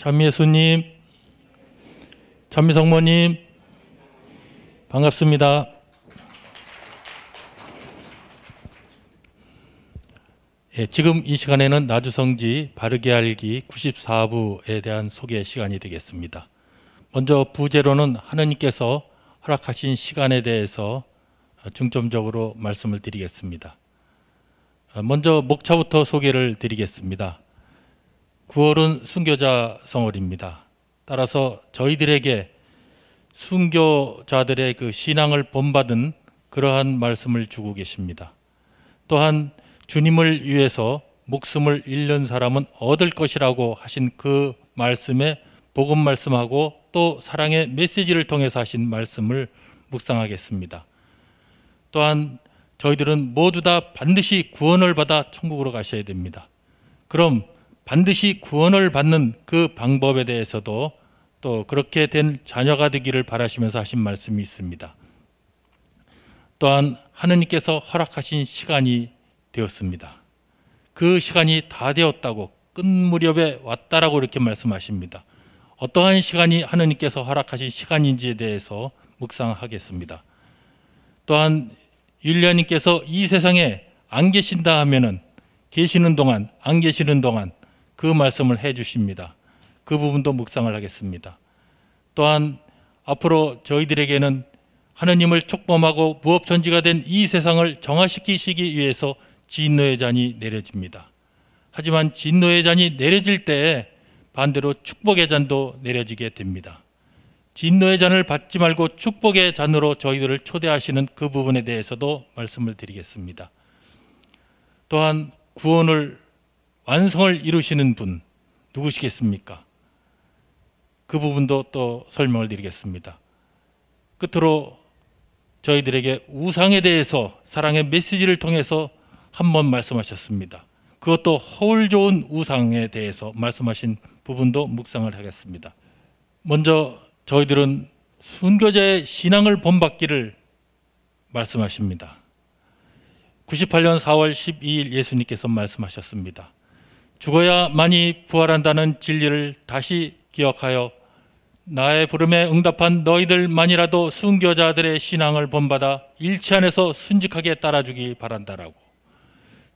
참예수님, 참미성모님, 반갑습니다. 예, 지금 이 시간에는 나주성지 바르게 알기 94부에 대한 소개 시간이 되겠습니다. 먼저 부제로는 하느님께서 허락하신 시간에 대해서 중점적으로 말씀을 드리겠습니다. 먼저 목차부터 소개를 드리겠습니다. 9월은 순교자 성월입니다. 따라서 저희들에게 순교자들의 그 신앙을 본받은 그러한 말씀을 주고 계십니다. 또한 주님을 위해서 목숨을 잃는 사람은 얻을 것이라고 하신 그 말씀에 복음 말씀하고 또 사랑의 메시지를 통해서 하신 말씀을 묵상하겠습니다. 또한 저희들은 모두 다 반드시 구원을 받아 천국으로 가셔야 됩니다. 그럼 반드시 구원을 받는 그 방법에 대해서도 또 그렇게 된 자녀가 되기를 바라시면서 하신 말씀이 있습니다. 또한 하느님께서 허락하신 시간이 되었습니다. 그 시간이 다 되었다고 끝 무렵에 왔다라고 이렇게 말씀하십니다. 어떠한 시간이 하느님께서 허락하신 시간인지에 대해서 묵상하겠습니다. 또한 율리아님께서 이 세상에 안 계신다 하면은 계시는 동안 안 계시는 동안 그 말씀을 해 주십니다. 그 부분도 묵상을 하겠습니다. 또한 앞으로 저희들에게는 하느님을 촉범하고 무업천지가 된 이 세상을 정화시키시기 위해서 진노의 잔이 내려집니다. 하지만 진노의 잔이 내려질 때에 반대로 축복의 잔도 내려지게 됩니다. 진노의 잔을 받지 말고 축복의 잔으로 저희들을 초대하시는 그 부분에 대해서도 말씀을 드리겠습니다. 또한 구원을 완성을 이루시는 분 누구시겠습니까? 그 부분도 또 설명을 드리겠습니다. 끝으로 저희들에게 우상에 대해서 사랑의 메시지를 통해서 한 번 말씀하셨습니다. 그것도 허울 좋은 우상에 대해서 말씀하신 부분도 묵상을 하겠습니다. 먼저 저희들은 순교자의 신앙을 본받기를 말씀하십니다. 98년 4월 12일 예수님께서 말씀하셨습니다. 죽어야만이 부활한다는 진리를 다시 기억하여 나의 부름에 응답한 너희들만이라도 순교자들의 신앙을 본받아 일치 안에서 순직하게 따라주기 바란다라고.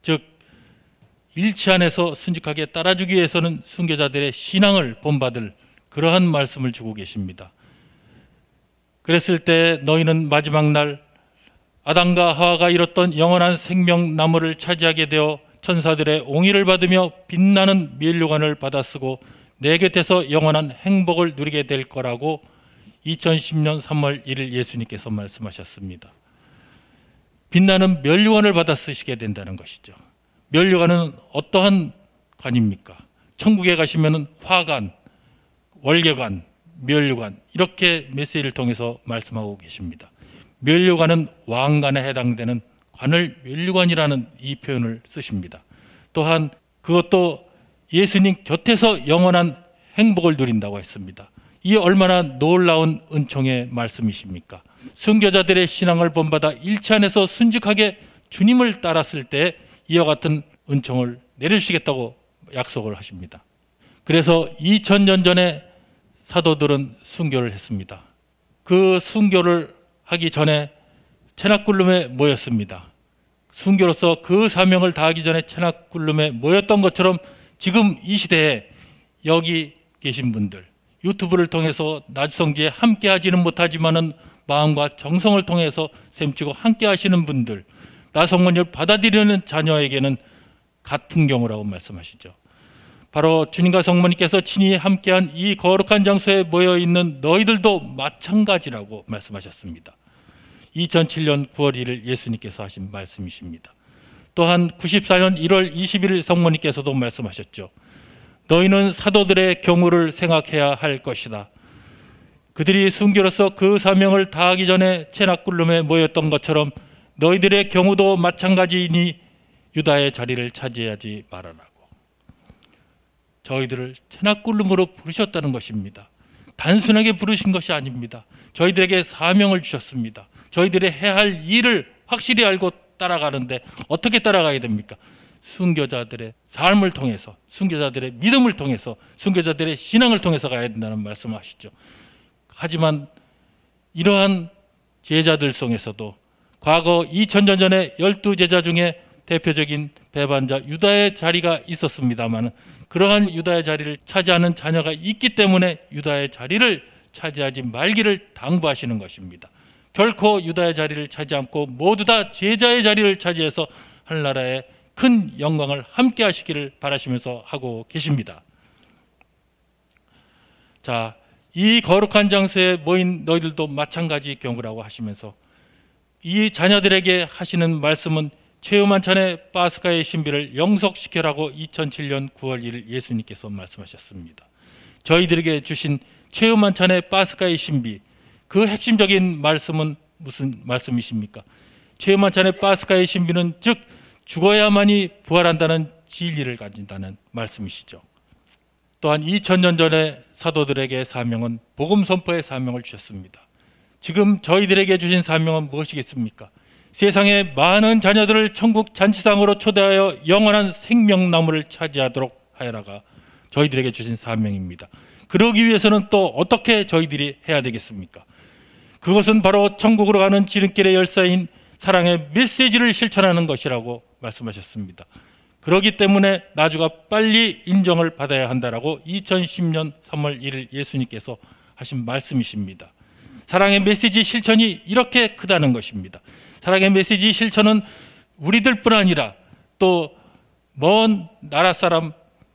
즉 일치 안에서 순직하게 따라주기 위해서는 순교자들의 신앙을 본받을 그러한 말씀을 주고 계십니다. 그랬을 때 너희는 마지막 날 아담과 하와가 잃었던 영원한 생명 나무를 차지하게 되어 천사들의 옹의를 받으며 빛나는 면류관을 받아 쓰고 내 곁에서 영원한 행복을 누리게 될 거라고 2010년 3월 1일 예수님께서 말씀하셨습니다. 빛나는 면류관을 받아 쓰시게 된다는 것이죠. 면류관은 어떠한 관입니까? 천국에 가시면은 화관, 월계관, 멸류관 이렇게 메시지를 통해서 말씀하고 계십니다. 멸류관은 왕관에 해당되는 관을 멸류관이라는 이 표현을 쓰십니다. 또한 그것도 예수님 곁에서 영원한 행복을 누린다고 했습니다. 이 얼마나 놀라운 은총의 말씀이십니까? 순교자들의 신앙을 본받아 일치 안에서 순직하게 주님을 따랐을 때 이와 같은 은총을 내려주시겠다고 약속을 하십니다. 그래서 2000년 전에 사도들은 순교를 했습니다. 그 순교를 하기 전에 체납굴름에 모였습니다. 순교로서 그 사명을 다하기 전에 체납굴름에 모였던 것처럼 지금 이 시대에 여기 계신 분들 유튜브를 통해서 나주성지에 함께 하지는 못하지만은 마음과 정성을 통해서 셈치고 함께 하시는 분들 나성원을 받아들이는 자녀에게는 같은 경우라고 말씀하시죠. 바로 주님과 성모님께서 친히 함께한 이 거룩한 장소에 모여 있는 너희들도 마찬가지라고 말씀하셨습니다. 2007년 9월 1일 예수님께서 하신 말씀이십니다. 또한 94년 1월 21일 성모님께서도 말씀하셨죠. 너희는 사도들의 경우를 생각해야 할 것이다. 그들이 순교로서 그 사명을 다하기 전에 체납굴름에 모였던 것처럼 너희들의 경우도 마찬가지이니 유다의 자리를 차지하지 말아라고. 저희들을 체납굴름으로 부르셨다는 것입니다. 단순하게 부르신 것이 아닙니다. 저희들에게 사명을 주셨습니다. 저희들의 해야 할 일을 확실히 알고 따라가는데 어떻게 따라가야 됩니까? 순교자들의 삶을 통해서 순교자들의 믿음을 통해서 순교자들의 신앙을 통해서 가야 된다는 말씀을 하시죠. 하지만 이러한 제자들 속에서도 과거 2000년 전에 열두 제자 중에 대표적인 배반자 유다의 자리가 있었습니다만 그러한 유다의 자리를 차지하는 자녀가 있기 때문에 유다의 자리를 차지하지 말기를 당부하시는 것입니다. 결코 유다의 자리를 차지 않고 모두 다 제자의 자리를 차지해서 하나라의 큰 영광을 함께 하시기를 바라시면서 하고 계십니다. 자, 이 거룩한 장소에 모인 너희들도 마찬가지 경우라고 하시면서 이 자녀들에게 하시는 말씀은 최후만찬의 파스카의 신비를 영속시켜라고 2007년 9월 1일 예수님께서 말씀하셨습니다. 저희들에게 주신 최후만찬의 파스카의 신비 그 핵심적인 말씀은 무슨 말씀이십니까? 최후만찬의 파스카의 신비는 즉 죽어야만이 부활한다는 진리를 가진다는 말씀이시죠. 또한 2000년 전에 사도들에게 사명은 복음 선포의 사명을 주셨습니다. 지금 저희들에게 주신 사명은 무엇이겠습니까? 세상의 많은 자녀들을 천국 잔치상으로 초대하여 영원한 생명나무를 차지하도록 하여라가 저희들에게 주신 사명입니다. 그러기 위해서는 또 어떻게 저희들이 해야 되겠습니까? 그것은 바로 천국으로 가는 지름길의 열쇠인 사랑의 메시지를 실천하는 것이라고 말씀하셨습니다. 그러기 때문에 나주가 빨리 인정을 받아야 한다라고 2010년 3월 1일 예수님께서 하신 말씀이십니다. 사랑의 메시지 실천이 이렇게 크다는 것입니다. 사랑의 메시지 실천은 우리들뿐 아니라 또 먼 나라 사람,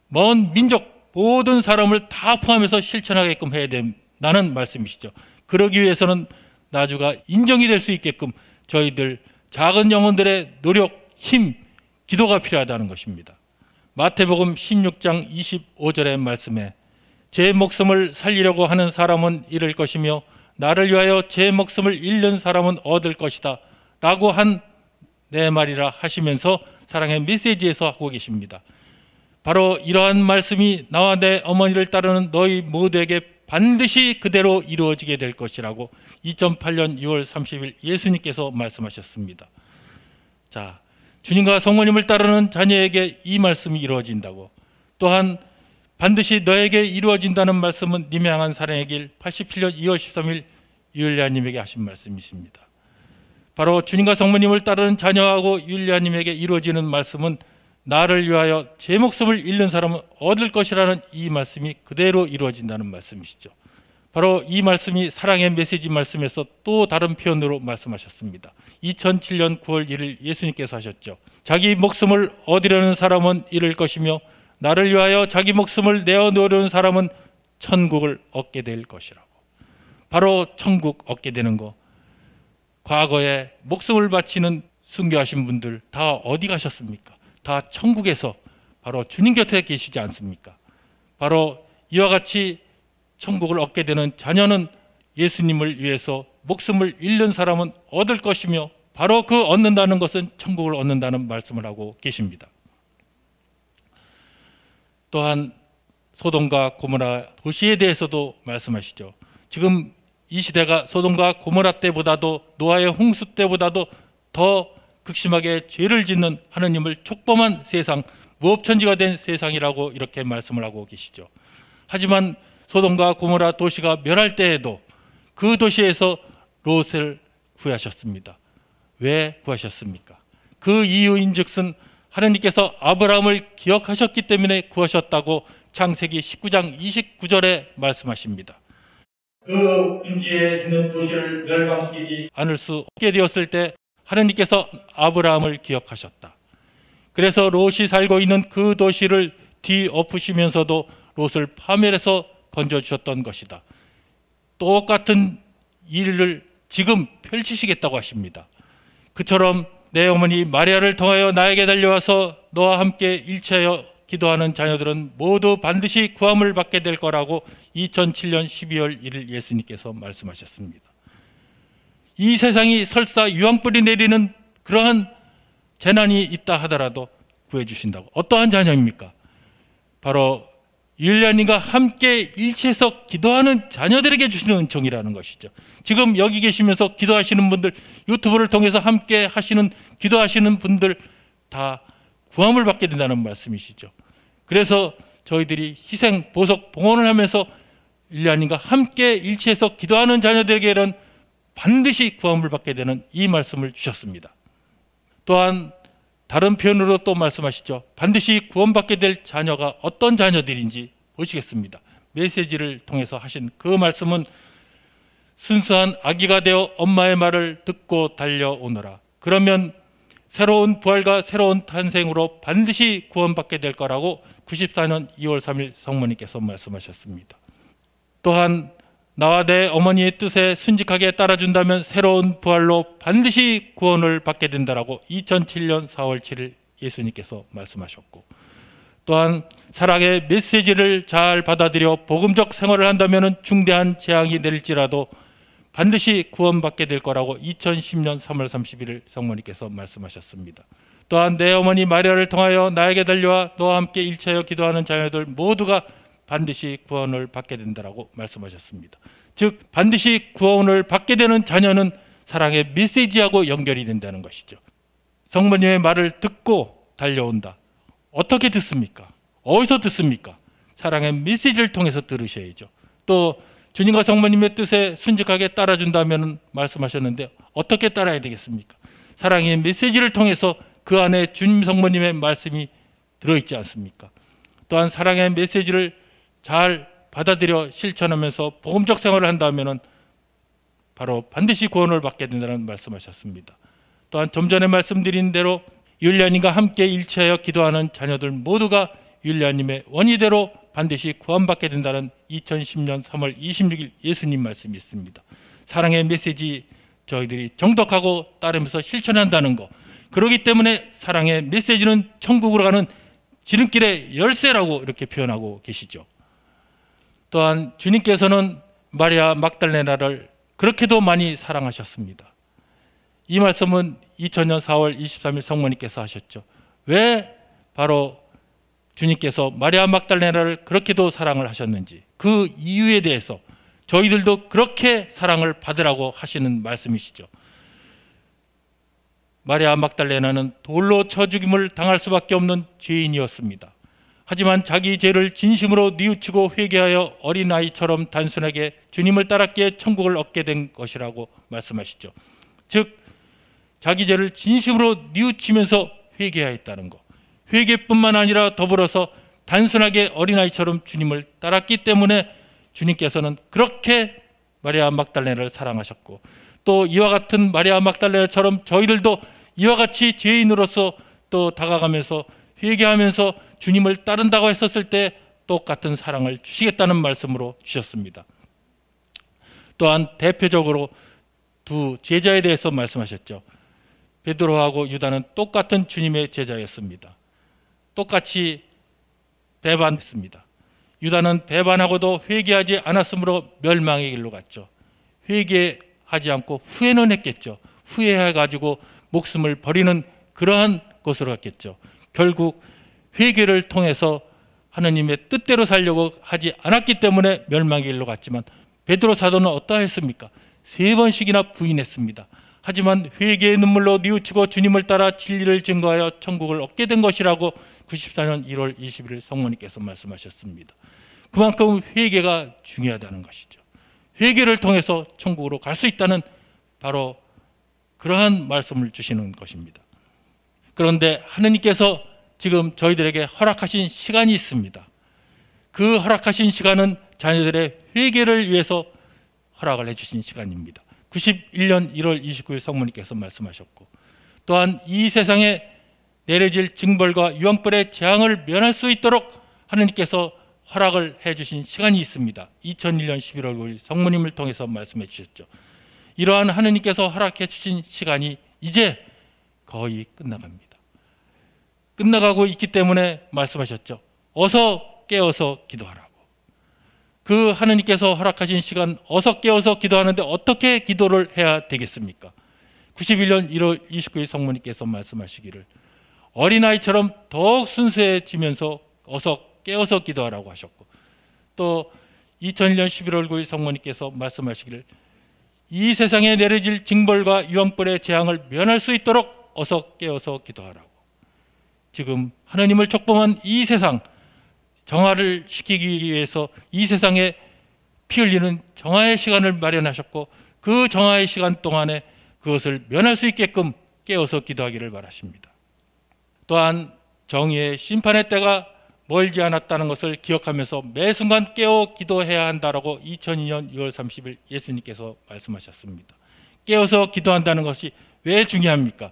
먼 민족 모든 사람을 다 포함해서 실천하게끔 해야 된다는 말씀이시죠. 그러기 위해서는 나주가 인정이 될 수 있게끔 저희들 작은 영혼들의 노력, 힘, 기도가 필요하다는 것입니다. 마태복음 16장 25절의 말씀에 제 목숨을 살리려고 하는 사람은 잃을 것이며 나를 위하여 제 목숨을 잃는 사람은 얻을 것이다 라고 한 내 말이라 하시면서 사랑의 메시지에서 하고 계십니다. 바로 이러한 말씀이 나와 내 어머니를 따르는 너희 모두에게 반드시 그대로 이루어지게 될 것이라고 2008년 6월 30일 예수님께서 말씀하셨습니다. 자, 주님과 성모님을 따르는 자녀에게 이 말씀이 이루어진다고 또한 반드시 너에게 이루어진다는 말씀은 님이 향한 사랑의 길 87년 2월 13일 유일리아님에게 하신 말씀이십니다. 바로 주님과 성모님을 따르는 자녀하고 유일리아님에게 이루어지는 말씀은 나를 위하여 제 목숨을 잃는 사람은 얻을 것이라는 이 말씀이 그대로 이루어진다는 말씀이시죠. 바로 이 말씀이 사랑의 메시지 말씀에서 또 다른 표현으로 말씀하셨습니다. 2007년 9월 1일 예수님께서 하셨죠. 자기 목숨을 얻으려는 사람은 잃을 것이며 나를 위하여 자기 목숨을 내어놓으려는 사람은 천국을 얻게 될 것이라고. 바로 천국 얻게 되는 거. 과거에 목숨을 바치는 순교하신 분들 다 어디 가셨습니까? 다 천국에서 바로 주님 곁에 계시지 않습니까? 바로 이와 같이 천국을 얻게 되는 자녀는 예수님을 위해서 목숨을 잃는 사람은 얻을 것이며 바로 그 얻는다는 것은 천국을 얻는다는 말씀을 하고 계십니다. 또한 소돔과 고모라 도시에 대해서도 말씀하시죠. 지금 이 시대가 소돔과 고모라 때보다도 노아의 홍수 때보다도 더 극심하게 죄를 짓는 하느님을 촉범한 세상, 무업천지가 된 세상이라고 이렇게 말씀을 하고 계시죠. 하지만 소돔과 고모라 도시가 멸할 때에도 그 도시에서 롯을 구하셨습니다. 왜 구하셨습니까? 그 이유인즉슨 하나님께서 아브라함을 기억하셨기 때문에 구하셨다고 창세기 19장 29절에 말씀하십니다. 그 분지에 있는 도시를 멸망시키지 않을 수 없게 되었을 때 하나님께서 아브라함을 기억하셨다. 그래서 롯이 살고 있는 그 도시를 뒤엎으시면서도 롯을 파멸해서 건져주셨던 것이다. 똑같은 일을 지금 펼치시겠다고 하십니다. 그처럼 내 어머니 마리아를 통하여 나에게 달려와서 너와 함께 일체하여 기도하는 자녀들은 모두 반드시 구함을 받게 될 거라고 2007년 12월 1일 예수님께서 말씀하셨습니다. 이 세상이 설사 유황불이 내리는 그러한 재난이 있다 하더라도 구해 주신다고. 어떠한 자녀입니까? 바로 율리아님과 함께 일치해서 기도하는 자녀들에게 주시는 은총이라는 것이죠. 지금 여기 계시면서 기도하시는 분들, 유튜브를 통해서 함께 하시는, 기도하시는 분들 다 구함을 받게 된다는 말씀이시죠. 그래서 저희들이 희생, 보석, 봉헌을 하면서 일리아님과 함께 일치해서 기도하는 자녀들에게는 반드시 구함을 받게 되는 이 말씀을 주셨습니다. 또한 다른 표현으로 또 말씀하시죠. 반드시 구원받게 될 자녀가 어떤 자녀들인지 보시겠습니다. 메시지를 통해서 하신 그 말씀은 순수한 아기가 되어 엄마의 말을 듣고 달려오너라. 그러면 새로운 부활과 새로운 탄생으로 반드시 구원받게 될 거라고 94년 2월 3일 성모님께서 말씀하셨습니다. 또한 나와 내 어머니의 뜻에 순직하게 따라준다면 새로운 부활로 반드시 구원을 받게 된다라고 2007년 4월 7일 예수님께서 말씀하셨고 또한 사랑의 메시지를 잘 받아들여 복음적 생활을 한다면 중대한 재앙이 내릴지라도 반드시 구원받게 될 거라고 2010년 3월 31일 성모님께서 말씀하셨습니다. 또한 내 어머니 마리아를 통하여 나에게 달려와 너와 함께 일체하여 기도하는 자녀들 모두가 반드시 구원을 받게 된다라고 말씀하셨습니다. 즉 반드시 구원을 받게 되는 자녀는 사랑의 메시지하고 연결이 된다는 것이죠. 성모님의 말을 듣고 달려온다. 어떻게 듣습니까? 어디서 듣습니까? 사랑의 메시지를 통해서 들으셔야죠. 또 주님과 성모님의 뜻에 순직하게 따라준다면 말씀하셨는데 어떻게 따라야 되겠습니까? 사랑의 메시지를 통해서 그 안에 주님 성모님의 말씀이 들어있지 않습니까? 또한 사랑의 메시지를 잘 받아들여 실천하면서 복음적 생활을 한다면 바로 반드시 구원을 받게 된다는 말씀하셨습니다. 또한 좀 전에 말씀드린 대로 율리아님과 함께 일치하여 기도하는 자녀들 모두가 율리아님의 원의대로 반드시 구원받게 된다는 2010년 3월 26일 예수님 말씀이 있습니다. 사랑의 메시지 저희들이 정독하고 따르면서 실천한다는 것. 그러기 때문에 사랑의 메시지는 천국으로 가는 지름길의 열쇠라고 이렇게 표현하고 계시죠. 또한 주님께서는 마리아 막달레나를 그렇게도 많이 사랑하셨습니다. 이 말씀은 2000년 4월 23일 성모님께서 하셨죠. 왜 바로 주님께서 마리아 막달레나를 그렇게도 사랑을 하셨는지 그 이유에 대해서 저희들도 그렇게 사랑을 받으라고 하시는 말씀이시죠. 마리아 막달레나는 돌로 쳐 죽임을 당할 수밖에 없는 죄인이었습니다. 하지만 자기 죄를 진심으로 뉘우치고 회개하여 어린아이처럼 단순하게 주님을 따랐기에 천국을 얻게 된 것이라고 말씀하시죠. 즉 자기 죄를 진심으로 뉘우치면서 회개하였다는 것. 회개뿐만 아니라 더불어서 단순하게 어린아이처럼 주님을 따랐기 때문에 주님께서는 그렇게 마리아 막달레나를 사랑하셨고 또 이와 같은 마리아 막달레나처럼 저희들도 이와 같이 죄인으로서 또 다가가면서 회개하면서 주님을 따른다고 했었을 때 똑같은 사랑을 주시겠다는 말씀으로 주셨습니다. 또한 대표적으로 두 제자에 대해서 말씀하셨죠. 베드로하고 유다는 똑같은 주님의 제자였습니다. 똑같이 배반했습니다. 유다는 배반하고도 회개하지 않았으므로 멸망의 길로 갔죠. 회개하지 않고 후회는 했겠죠. 후회해 가지고 목숨을 버리는 그러한 곳으로 갔겠죠. 결국 회개를 통해서 하느님의 뜻대로 살려고 하지 않았기 때문에 멸망의 길로 갔지만 베드로 사도는 어떠했습니까? 세 번씩이나 부인했습니다. 하지만 회개의 눈물로 뉘우치고 주님을 따라 진리를 증거하여 천국을 얻게 된 것이라고 94년 1월 21일 성모님께서 말씀하셨습니다. 그만큼 회개가 중요하다는 것이죠. 회개를 통해서 천국으로 갈 수 있다는 바로 그러한 말씀을 주시는 것입니다. 그런데 하느님께서 지금 저희들에게 허락하신 시간이 있습니다. 그 허락하신 시간은 자녀들의 회개를 위해서 허락을 해주신 시간입니다. 91년 1월 29일 성모님께서 말씀하셨고 또한 이 세상에 내려질 징벌과 유황불의 재앙을 면할 수 있도록 하느님께서 허락을 해주신 시간이 있습니다. 2001년 11월 9일 성모님을 통해서 말씀해 주셨죠. 이러한 하느님께서 허락해 주신 시간이 이제 거의 끝나갑니다. 끝나가고 있기 때문에 말씀하셨죠. 어서 깨어서 기도하라고. 그 하느님께서 허락하신 시간 어서 깨어서 기도하는데 어떻게 기도를 해야 되겠습니까? 91년 1월 29일 성모님께서 말씀하시기를 어린아이처럼 더욱 순수해지면서 어서 깨어서 기도하라고 하셨고 또 2001년 11월 9일 성모님께서 말씀하시기를 이 세상에 내려질 징벌과 유황불의 재앙을 면할 수 있도록 어서 깨어서 기도하라고 지금 하나님을 촉범한 이 세상 정화를 시키기 위해서 이 세상에 피 흘리는 정화의 시간을 마련하셨고 그 정화의 시간 동안에 그것을 면할 수 있게끔 깨어서 기도하기를 바라십니다. 또한 정의의 심판의 때가 멀지 않았다는 것을 기억하면서 매 순간 깨어 기도해야 한다라고 2002년 6월 30일 예수님께서 말씀하셨습니다. 깨어서 기도한다는 것이 왜 중요합니까?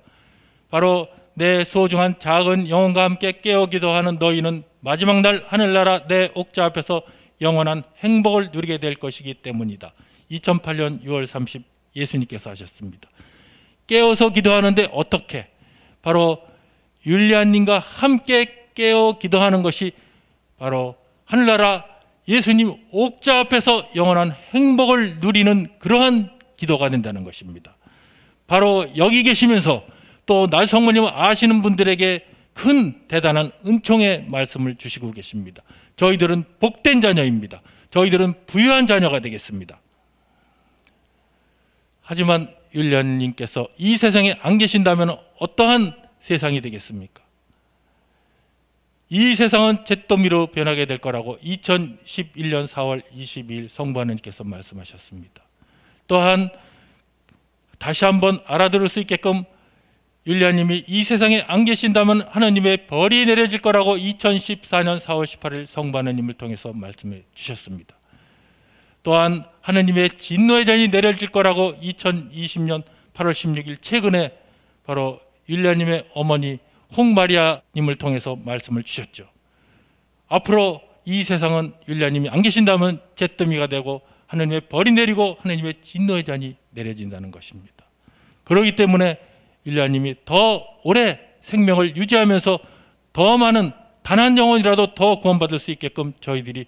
바로 내 소중한 작은 영혼과 함께 깨어 기도하는 너희는 마지막 날 하늘나라 내 옥자 앞에서 영원한 행복을 누리게 될 것이기 때문이다. 2008년 6월 30 예수님께서 하셨습니다. 깨어서 기도하는데 어떻게? 바로 율리안님과 함께 깨어 기도하는 것이 바로 하늘나라 예수님 옥자 앞에서 영원한 행복을 누리는 그러한 기도가 된다는 것입니다. 바로 여기 계시면서 또 날성모님 아시는 분들에게 큰 대단한 은총의 말씀을 주시고 계십니다. 저희들은 복된 자녀입니다. 저희들은 부유한 자녀가 되겠습니다. 하지만 율리안님께서 이 세상에 안 계신다면 어떠한 세상이 되겠습니까? 이 세상은 잿더미로 변하게 될 거라고 2011년 4월 22일 성부 하나님께서 말씀하셨습니다. 또한 다시 한번 알아들을 수 있게끔 율리아님이 이 세상에 안 계신다면 하나님의 벌이 내려질 거라고 2014년 4월 18일 성부 하나님을 통해서 말씀해 주셨습니다. 또한 하나님의 진노의 잔이 내려질 거라고 2020년 8월 16일 최근에 바로 율리아님의 어머니 홍마리아님을 통해서 말씀을 주셨죠. 앞으로 이 세상은 율리아님이 안 계신다면 잿더미가 되고 하나님의 벌이 내리고 하나님의 진노의 잔이 내려진다는 것입니다. 그렇기 때문에 율리아님이 더 오래 생명을 유지하면서 더 많은 단 한 영혼이라도 더 구원받을 수 있게끔 저희들이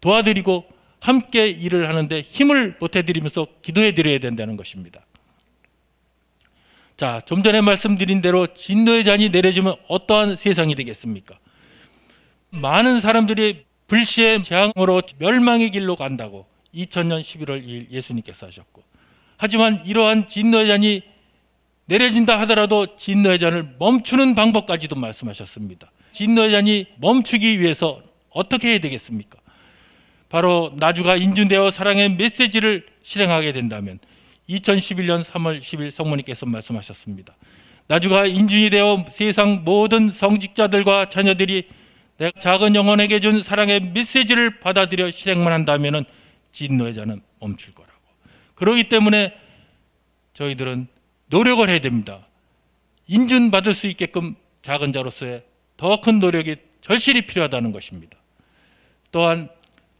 도와드리고 함께 일을 하는데 힘을 보태드리면서 기도해 드려야 된다는 것입니다. 자, 좀 전에 말씀드린 대로 진노의 잔이 내려지면 어떠한 세상이 되겠습니까? 많은 사람들이 불시의 재앙으로 멸망의 길로 간다고 2000년 11월 2일 예수님께서 하셨고 하지만 이러한 진노의 잔이 내려진다 하더라도 진노의 잔을 멈추는 방법까지도 말씀하셨습니다. 진노의 잔이 멈추기 위해서 어떻게 해야 되겠습니까? 바로 나주가 인준되어 사랑의 메시지를 실행하게 된다면 2011년 3월 10일 성모님께서 말씀하셨습니다. 나주가 인준이 되어 세상 모든 성직자들과 자녀들이 내 작은 영혼에게 준 사랑의 메시지를 받아들여 실행만 한다면 진노의 자는 멈출 거라고. 그러기 때문에 저희들은 노력을 해야 됩니다. 인준받을 수 있게끔 작은 자로서의 더 큰 노력이 절실히 필요하다는 것입니다. 또한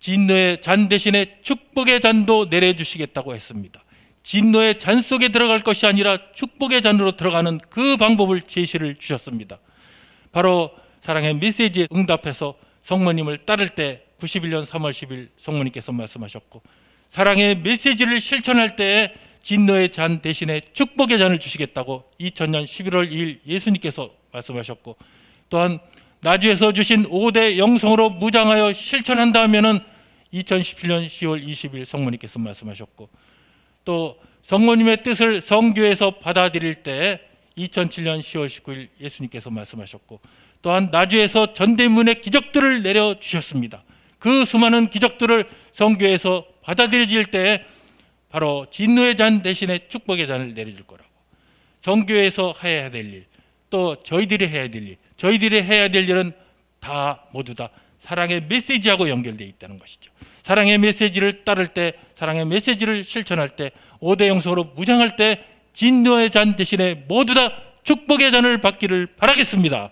진노의 잔 대신에 축복의 잔도 내려주시겠다고 했습니다. 진노의 잔 속에 들어갈 것이 아니라 축복의 잔으로 들어가는 그 방법을 제시를 주셨습니다. 바로 사랑의 메시지에 응답해서 성모님을 따를 때 91년 3월 10일 성모님께서 말씀하셨고 사랑의 메시지를 실천할 때에 진노의 잔 대신에 축복의 잔을 주시겠다고 2000년 11월 2일 예수님께서 말씀하셨고 또한 나주에서 주신 5대 영성으로 무장하여 실천한다면 2017년 10월 20일 성모님께서 말씀하셨고 또 성모님의 뜻을 성교에서 받아들일 때 2007년 10월 19일 예수님께서 말씀하셨고 또한 나주에서 전대문의 기적들을 내려 주셨습니다. 그 수많은 기적들을 성교에서 받아들여질 때 바로 진노의 잔 대신에 축복의 잔을 내려줄 거라고. 성교에서 해야 될 일, 또 저희들이 해야 될 일, 저희들이 해야 될 일은 다 모두 다 사랑의 메시지하고 연결되어 있다는 것이죠. 사랑의 메시지를 따를 때, 사랑의 메시지를 실천할 때, 5대 영성으로 무장할 때 진노의 잔 대신에 모두 다 축복의 잔을 받기를 바라겠습니다.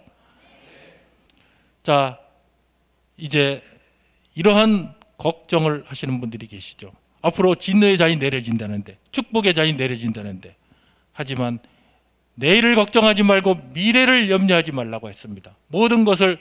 자, 이제 이러한 걱정을 하시는 분들이 계시죠. 앞으로 진노의 잔이 내려진다는데, 축복의 잔이 내려진다는데, 하지만 내일을 걱정하지 말고 미래를 염려하지 말라고 했습니다. 모든 것을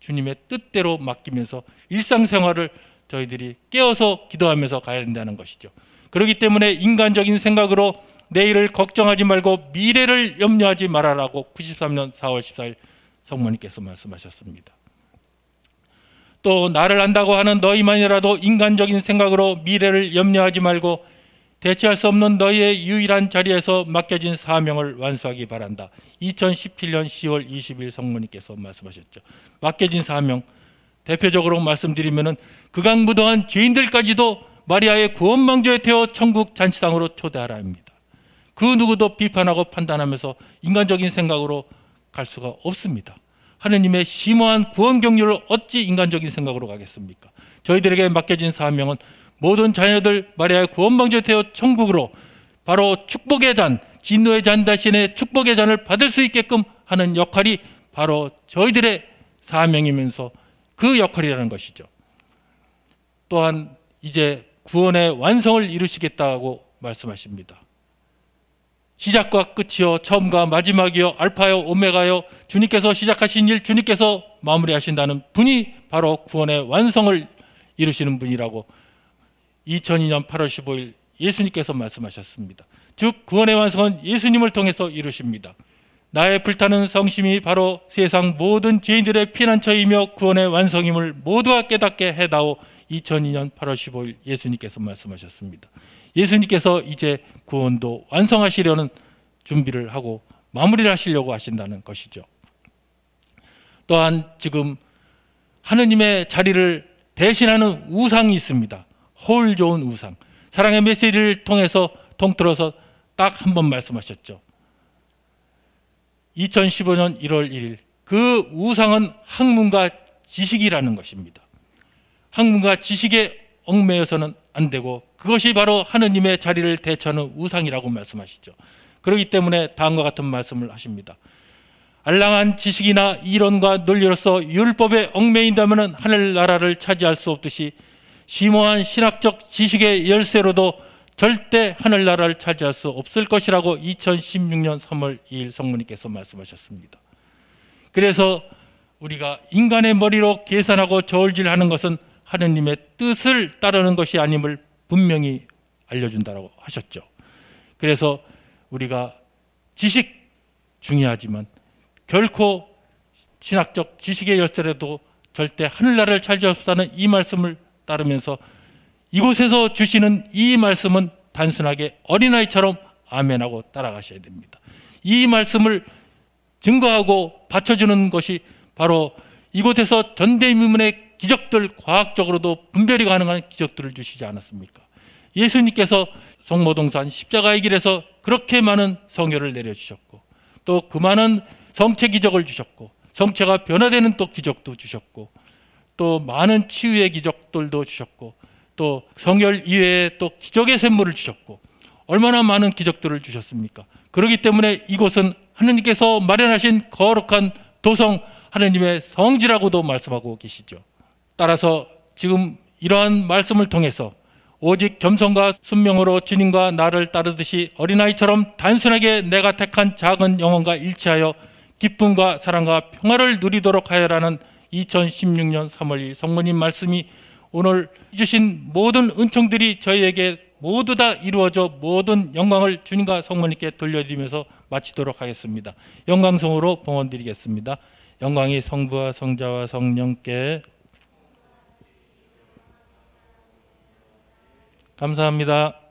주님의 뜻대로 맡기면서 일상생활을 저희들이 깨어서 기도하면서 가야 된다는 것이죠. 그렇기 때문에 인간적인 생각으로 내일을 걱정하지 말고 미래를 염려하지 말아라고 93년 4월 14일 성모님께서 말씀하셨습니다. 또 나를 안다고 하는 너희만이라도 인간적인 생각으로 미래를 염려하지 말고 대체할 수 없는 너희의 유일한 자리에서 맡겨진 사명을 완수하기 바란다. 2017년 10월 20일 성모님께서 말씀하셨죠. 맡겨진 사명 대표적으로 말씀드리면은 극악무도한 죄인들까지도 마리아의 구원망조에 태워 천국 잔치상으로 초대하라입니다. 그 누구도 비판하고 판단하면서 인간적인 생각으로 갈 수가 없습니다. 하느님의 심오한 구원 경륜을 어찌 인간적인 생각으로 가겠습니까? 저희들에게 맡겨진 사명은 모든 자녀들 마리아의 구원방주에 태워 천국으로 바로 축복의 잔, 진노의 잔 대신에 축복의 잔을 받을 수 있게끔 하는 역할이 바로 저희들의 사명이면서 그 역할이라는 것이죠. 또한 이제 구원의 완성을 이루시겠다고 말씀하십니다. 시작과 끝이요 처음과 마지막이요 알파요 오메가요 주님께서 시작하신 일 주님께서 마무리하신다는 분이 바로 구원의 완성을 이루시는 분이라고 2002년 8월 15일 예수님께서 말씀하셨습니다. 즉 구원의 완성은 예수님을 통해서 이루십니다. 나의 불타는 성심이 바로 세상 모든 죄인들의 피난처이며 구원의 완성임을 모두가 깨닫게 해다오 2002년 8월 15일 예수님께서 말씀하셨습니다. 예수님께서 이제 구원도 완성하시려는 준비를 하고 마무리를 하시려고 하신다는 것이죠. 또한 지금 하느님의 자리를 대신하는 우상이 있습니다. 홀 좋은 우상. 사랑의 메시지를 통해서 통틀어서 딱 한 번 말씀하셨죠. 2015년 1월 1일 그 우상은 학문과 지식이라는 것입니다. 학문과 지식에 얽매여서는 안 되고 그것이 바로 하느님의 자리를 대처하는 우상이라고 말씀하시죠. 그렇기 때문에 다음과 같은 말씀을 하십니다. 알랑한 지식이나 이론과 논리로서 율법에 얽매인다면 하늘나라를 차지할 수 없듯이 심오한 신학적 지식의 열쇠로도 절대 하늘나라를 차지할 수 없을 것이라고 2016년 3월 2일 성모님께서 말씀하셨습니다. 그래서 우리가 인간의 머리로 계산하고 저울질하는 것은 하느님의 뜻을 따르는 것이 아님을 분명히 알려준다고 하셨죠. 그래서 우리가 지식 중요하지만 결코 신학적 지식의 열쇠라도 절대 하늘나라를 차지할 수 없다는 이 말씀을 따르면서 이곳에서 주시는 이 말씀은 단순하게 어린아이처럼 아멘하고 따라가셔야 됩니다. 이 말씀을 증거하고 받쳐주는 것이 바로 이곳에서 전대미문의 기적들 과학적으로도 분별이 가능한 기적들을 주시지 않았습니까? 예수님께서 성모동산 십자가의 길에서 그렇게 많은 성혈을 내려주셨고 또 그 많은 성체 기적을 주셨고 성체가 변화되는 또 기적도 주셨고 또 많은 치유의 기적들도 주셨고 또 성혈 이외에 또 기적의 샘물을 주셨고 얼마나 많은 기적들을 주셨습니까? 그렇기 때문에 이곳은 하느님께서 마련하신 거룩한 도성 하느님의 성지라고도 말씀하고 계시죠. 따라서 지금 이러한 말씀을 통해서 오직 겸손과 순명으로 주님과 나를 따르듯이 어린아이처럼 단순하게 내가 택한 작은 영혼과 일치하여 기쁨과 사랑과 평화를 누리도록 하여라는 2016년 3월 2일 성모님 말씀이 오늘 주신 모든 은총들이 저희에게 모두 다 이루어져 모든 영광을 주님과 성모님께 돌려드리면서 마치도록 하겠습니다. 영광성으로 봉헌드리겠습니다. 영광이 성부와 성자와 성령께 감사합니다.